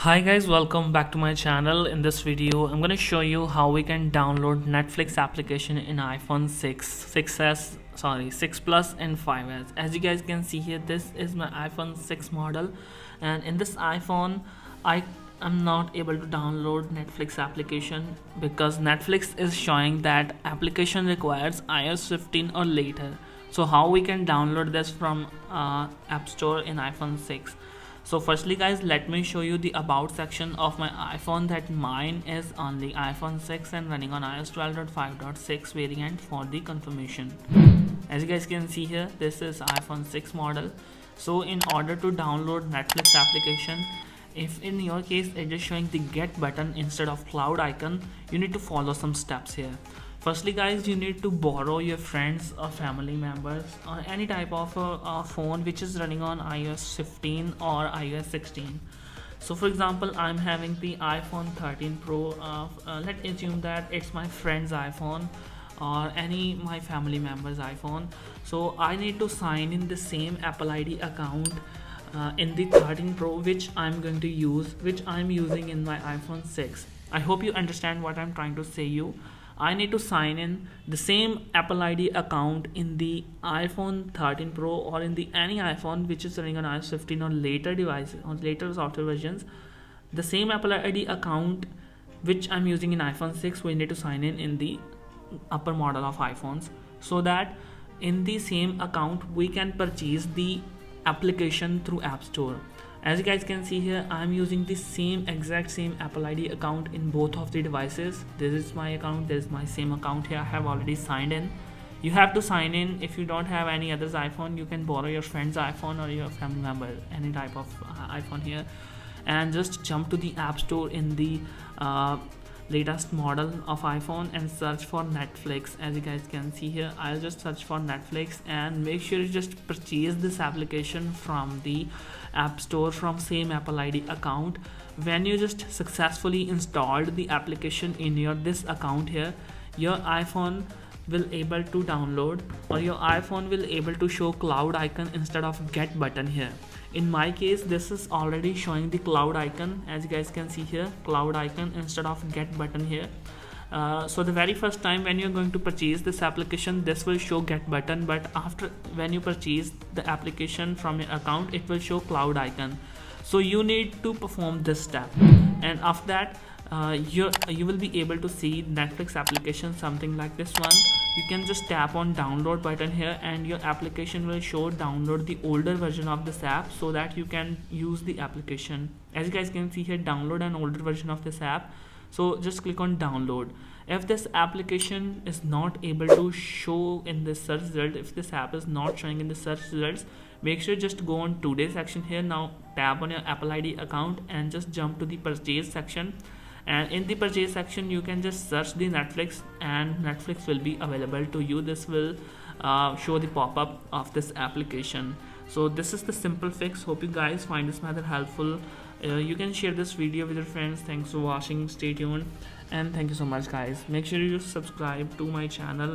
Hi guys, welcome back to my channel. In this video, I'm going to show you how we can download Netflix application in iPhone 6, 6s, sorry, 6 Plus and 5s. As you guys can see here, this is my iPhone 6 model and in this iPhone, I am not able to download Netflix application because Netflix is showing that application requires iOS 15 or later. So how we can download this from uh, App Store in iPhone 6? So firstly guys let me show you the about section of my iphone that mine is on the iphone 6 and running on ios 12.5.6 variant for the confirmation. As you guys can see here this is iphone 6 model. So in order to download netflix application if in your case it is showing the get button instead of cloud icon you need to follow some steps here firstly guys you need to borrow your friends or family members or any type of a, a phone which is running on iOS 15 or iOS 16 so for example i'm having the iphone 13 pro uh, uh, let's assume that it's my friend's iphone or any my family members iphone. So i need to sign in the same apple id account uh, in the 13 pro which i'm going to use which i'm using in my iphone 6 i hope you understand what i'm trying to say you I need to sign in the same Apple ID account in the iPhone 13 Pro or in the any iPhone which is running on iOS 15 or later devices or later software versions. The same Apple ID account which I'm using in iPhone 6 we need to sign in in the upper model of iPhones so that in the same account we can purchase the application through App Store as you guys can see here i'm using the same exact same apple id account in both of the devices. This is my account this is my same account here i have already signed in. You have to sign in. If you don't have any other's iphone you can borrow your friend's iphone or your family member any type of uh, iphone here. And just jump to the app store in the uh, latest model of iphone and search for netflix. As you guys can see here i'll just search for netflix and make sure you just purchase this application from the app store from same apple id account. When you just successfully installed the application in your this account here your iphone will able to download or your iphone will able to show cloud icon instead of get button here in my case this is already showing the cloud icon. As you guys can see here cloud icon instead of get button here. Uh, so the very first time when you're going to purchase this application this will show get button. But after when you purchase the application from your account it will show cloud icon. So you need to perform this step. And after that uh, you you will be able to see Netflix application something like this one. You can just tap on download button here and your application will show download the older version of this app so that you can use the application. As you guys can see here download an older version of this app. So just click on download. If this application is not able to show in the search result if this app is not showing in the search results make sure just go on today section here. Now tap on your apple id account and just jump to the purchase section and in the purchase section you can just search the netflix and netflix will be available to you. This will uh, show the pop-up of this application. So this is the simple fix. Hope you guys find this method helpful. Uh, you can share this video with your friends. Thanks for watching. Stay tuned. And thank you so much guys. Make sure you subscribe to my channel